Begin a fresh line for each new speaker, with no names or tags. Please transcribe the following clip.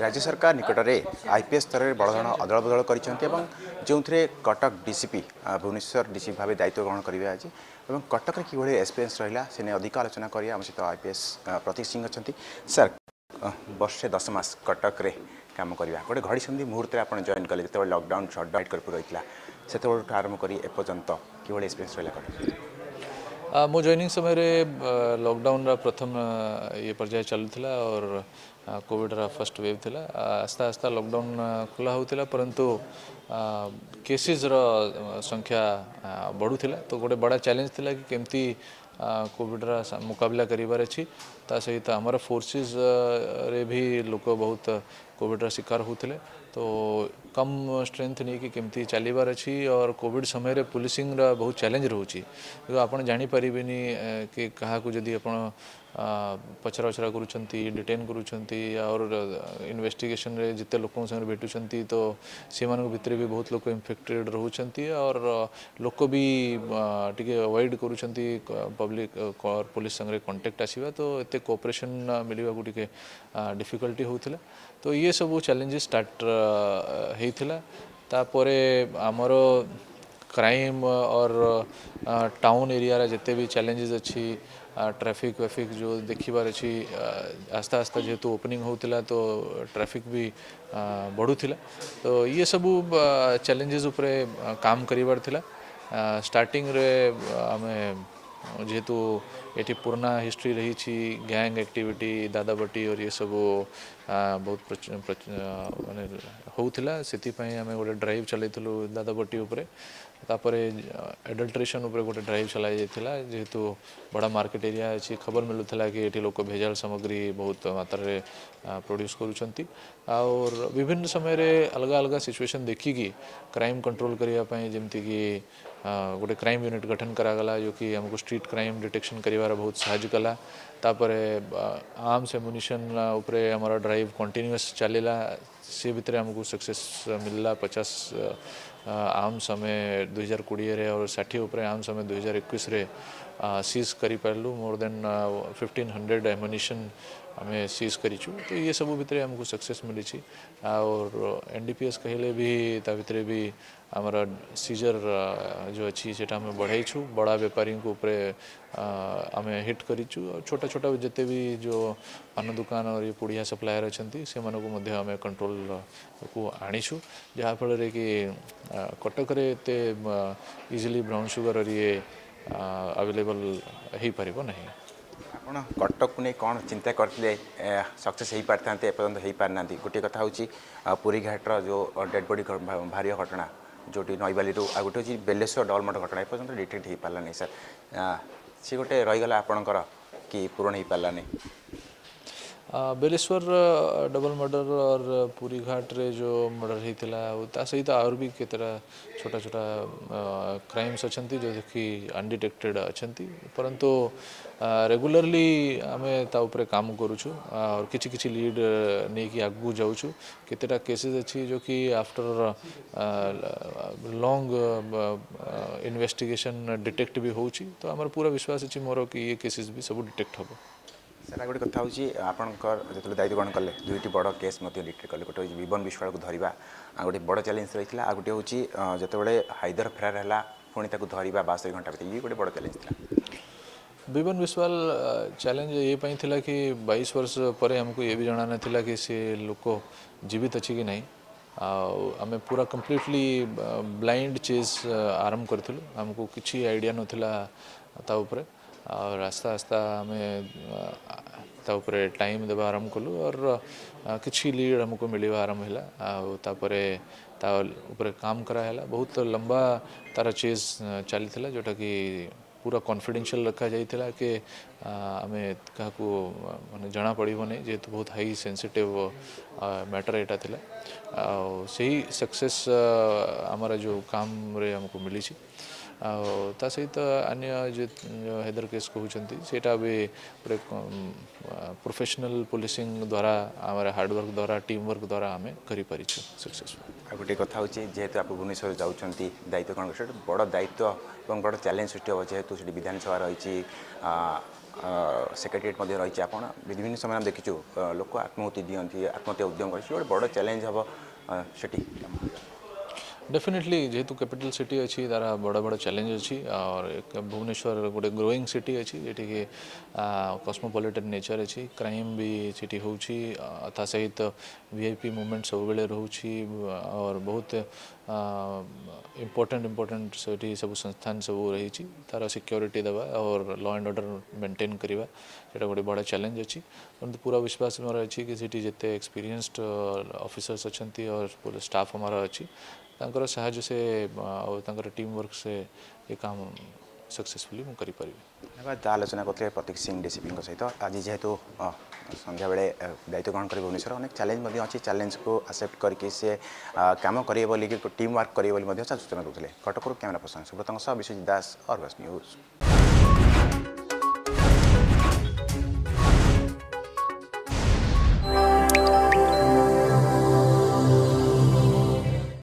राज्य सरकार निकटरे आईपीएस स्तर बडज अदल बदल गरिन्छ जोथे कटक डीसीपी भुवनेश्वर डिसिपि भाइ दायित्व ग्रहण गरे कटक एक्सपिरियन्स रे अधिक आलोचना गरे अब सहित आईपीएस प्रतीक सिंह अहिले सर् वर्षे दसमास कटकै काम गरेको गएर घडीसम्म मुर्त जन कलेकडाउन सड डाउतवटा आरम्भर्न्त एक्सपिरियन्स कटक
मो जइनिंग समय लकडाउन प्रथम ये पर्याय चलुला और कॉविड फर्स्ट वेव आस्ता आस्ते आस्ते लकडाउन खोला होता परंतु केसेस केसेसर संख्या बढ़ुला तो गोटे बड़ा चैलेंज थी कि केमती कॉविड्र मुकबिला करार अच्छी ता सहित आम फोर्सेस रे भी लोक बहुत कॉविड्र शिकार होते तो कम स्ट्रेंथ नहीं कि केमती चलबार अच्छी और कॉविड समय रे पुलिसिंग रा बहुत चैलेंज रोचे तो आप जापरि कि क्या जदि आप पचरा उचरा डिटेन करुँचर और इनभेटिगेसन जिते लोक भेटुं तो मान भितर भी बहुत लोग इनफेक्टेड रोच और लोक भी टी अवॉइड कर पब्लिक पुलिस सागर कंटेक्ट आसवा तो ये कोअपरेसन मिलवा को डिफिकल्टी होता तो ये सब चैलेंजेस स्टार्ट होता आमर क्राइम और टाउन एरिया जिते भी चैलेंजेस अच्छी ट्राफिक व्राफिक जो देखार अच्छी आस्ते आस्ते जेहेतु ओपनिंग होता तो ट्राफिक भी बढ़ुला तो ये सब चैलेंजेस उपरे काम करार था स्टार्टिंग रे आम जेहेतु ये पुराना हिस्ट्री रही गैंग एक्टिविटी दादाबटी और ये सब बहुत मैंने होता से गोटे ड्राइव चलू दादाबटी तापर एडल्ट्रेसन गोटे ड्राइव चला जाइए जेहेतु बड़ा मार्केट एरिया अच्छे खबर मिलूला कि ये लोक भेजाल सामग्री बहुत मात्रा प्रड्यूस कर विभिन्न समय रे अलग अलग सिचुएसन देखिकी क्राइम कंट्रोल करने जमीक गोटे क्राइम यूनिट गठन करागला जो कि आमको स्ट्रीट क्राइम डिटेक्शन कर बहुत साला तापर आर्मस एमुनिशन उपर ड्राइव कंटिन्यूस चलला सी भितर आमको सक्सेस मिलला पचास आम समय दुई हजार कोड़े और षाठी उपरे आम समय दुई हजार एक सीज कर Paru more than fifteen hundred ammunition आम सीज कर तो ये सब भितर आमको सक्सेस मिली R N D P S कहले भी तीन आम सीजर जो अच्छी से बढ़ाई बड़ा बेपारी आम हिट कर छोट छोट जिते भी जो पान दुकान और ये पुड़िया सप्लायर अच्छा से मैं कंट्रोल को आनीचु जहाँफल कि कटक इजिली ब्राउन सुगर ये अवेलेबल हो पार नहीं
आटकै किन्ता सक्सेस है पारिथाँदै गोटिए कथा हौँछ पुरीघाट र जो डेड बडी भारि घटना जोटि नैवाली गेलेश्वर डल्लमठ घटना एपर्न्त डिटेक्ट हुन्छ स्या सि गए रहिगलापण कि पूरण है पारानि
बेलेश्वर डबल मर्डर और पूरी घाट रे जो मर्डर होता सहित आर भी कत छोटा छोटा क्राइम्स अच्छा जो कि अनडिटेक्टेड अच्छा परंतु रेगुलरली आम ताऊपर काम करुचु और किसी लीड नहीं कि आगू जाऊँ केतेटा केसेस अच्छी जो कि आफ्टर लॉन्ग इन्वेस्टिगेशन डिटेक्ट भी हो तो आम पूरा विश्वास अच्छी मोर कि ये केसेस भी सब डिटेक्ट हम
ସାର୍ ଗୋଟେ କଥା ହେଉଛି ଆପଣଙ୍କର ଯେତେବେଳେ ଦାୟିତ୍ୱ ଗ୍ରହଣ କଲେ ଦୁଇଟି ବଡ଼ କେସ୍ ମଧ୍ୟ ଡିଟେକ୍ଟ କଲେ ଗୋଟେ ହେଉଛି ବିବନ ବିଶ୍ୱାଳକୁ ଧରିବା ଆଉ ଗୋଟେ ବଡ଼ ଚ୍ୟାଲେଞ୍ଜ ରହିଥିଲା ଆଉ ଗୋଟେ ହେଉଛି ଯେତେବେଳେ ହାଇଦର ଫେରାର ହେଲା ପୁଣି ତାକୁ ଧରିବା ବାସ୍ତରି ଘଣ୍ଟା ଭିତରେ ଇଏ ଗୋଟେ ବଡ଼ ଚ୍ୟାଲେଞ୍ଜ ଥିଲା
ବିବନ ବିଶ୍ୱାଳ ଚ୍ୟାଲେଞ୍ଜ ଏ ପାଇଁ ଥିଲା କି ବାଇଶ ବର୍ଷ ପରେ ଆମକୁ ଏ ବି ଜଣା ନଥିଲା କି ସେ ଲୋକ ଜୀବିତ ଅଛି କି ନାହିଁ ଆଉ ଆମେ ପୁରା କମ୍ପ୍ଲିଟଲି ବ୍ଲାଇଣ୍ଡ ଚେସ୍ ଆରମ୍ଭ କରିଥିଲୁ ଆମକୁ କିଛି ଆଇଡ଼ିଆ ନଥିଲା ତା ଉପରେ ଆଉ ରାସ୍ତା ରାସ୍ତା ଆମେ तापर टाइम देवा आरंभ कलु और कि लीड आमको मिलवा आरंभ है तापर काम कराला बहुत लंबा तार चेज चली जोटा कि पूरा कन्फिडेन्सीआल रखा जाता कि आम क्या मैंने जना पड़ोनी जेहेतु बहुत हाई सेनसीटिव मैटर यहाँ थी सही सक्सेस आमर जो काम रे हमको मिली ଆଉ ତା ସହିତ ଅନ୍ୟ ଯେଉଁ ହେଦର କେସ୍ କହୁଛନ୍ତି ସେଇଟା ବି ଗୋଟେ ପ୍ରୋଫେସନାଲ୍ ପୋଲିସିଂ ଦ୍ୱାରା ଆମର ହାର୍ଡ଼ୱାର୍କ ଦ୍ୱାରା ଟିମ୍ ୱାର୍କ ଦ୍ୱାରା ଆମେ କରିପାରିଛୁ ସକ୍ସେସଫୁଲ୍
ଆଉ ଗୋଟେ କଥା ହେଉଛି ଯେହେତୁ ଆପଣ ଭୁବନେଶ୍ୱର ଯାଉଛନ୍ତି ଦାୟିତ୍ୱ କ'ଣ ସେଠି ବଡ଼ ଦାୟିତ୍ୱ ଏବଂ ବଡ଼ ଚ୍ୟାଲେଞ୍ଜ ସୃଷ୍ଟି ହେବ ଯେହେତୁ ସେଠି ବିଧାନସଭା ରହିଛି ସେକ୍ରେଟେରିଏଟ୍ ମଧ୍ୟ ରହିଛି ଆପଣ ବିଭିନ୍ନ ସମୟରେ ଆମେ ଦେଖିଛୁ ଲୋକ ଆତ୍ମାହୁତି ଦିଅନ୍ତି ଆତ୍ମହତ୍ୟା ଉଦ୍ୟମ କରିଛି ଗୋଟେ ବଡ଼ ଚ୍ୟାଲେଞ୍ଜ ହେବ ସେଠି
डेफिनेटली जेहतु कैपिटल सिटी अच्छी तार बड़ बड़ चैलेंज अच्छी और एक भुवनेश्वर गोटे ग्रोईंग सिटी अच्छी जेटि कस्मोपलिटन नेचर अच्छी क्राइम भी सिटी हो सहित वी आई पी मुमेंट सब रोच और बहुत इम्पोर्टेन्ट इम्पोर्टेन्ट से सब संस्थान सब रही तार सिक्योरीटी देवा और ल एंड अर्डर मेन्टेन करवा गोटे बड़ चैलेंज अच्छी परंतु पूरा विश्वास मोर अच्छी कि सीटी जिते एक्सपीरियड अफिसर्स अच्छा और स्टाफ अमार अच्छी ତାଙ୍କର ସାହାଯ୍ୟ ସେ ଆଉ ତାଙ୍କର ଟିମ୍ ୱାର୍କ ସେ सक्सेसफुली गरिपारि
आलोचना गर्दै प्रतीक सिंह डीसीपी सहित आज जेहेतु सन्ध्याबे दायित्व ग्रहण गरे भुवनेश्वर अनेक च्यालेन्ज अहिले च्यालेन्जको आसेप्ट गरिक सि कम गरे टिम वर्क गरे सूचना देउले कटकु क्यमेरा पर्सन सुब्रत सह विश्वजित दास अर्गस न्यूज